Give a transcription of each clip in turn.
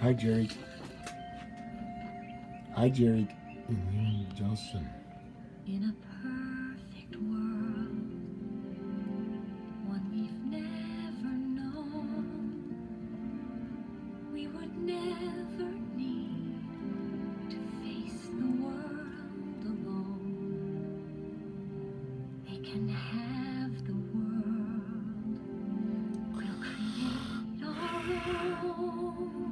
Hi, Jerry. Hi, Jerry. Mm, Johnson. In a perfect world, one we've never known, we would never need to face the world alone. They can have the world, we'll create our own.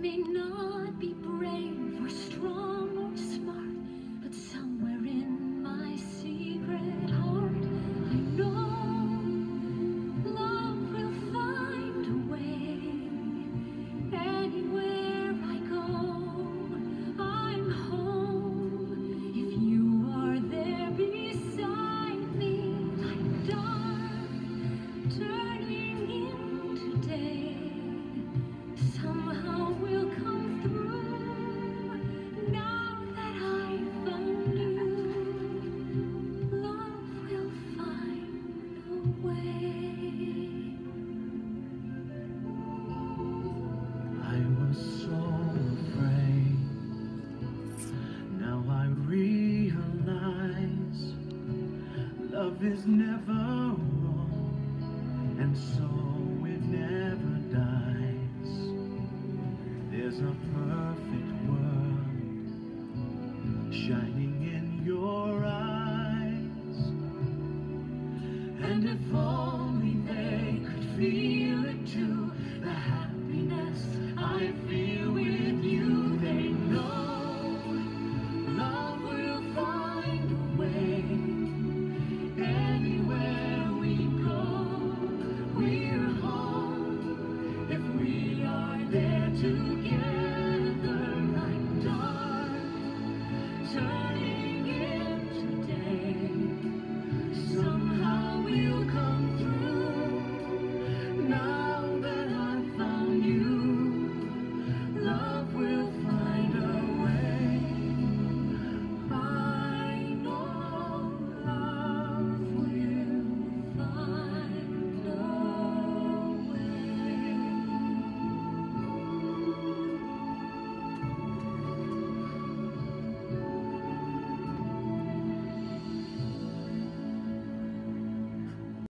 May not be brave or strong or smart, love is never wrong, and so it never dies. There's a perfect world shining in your eyes, and if only they could feel it too, to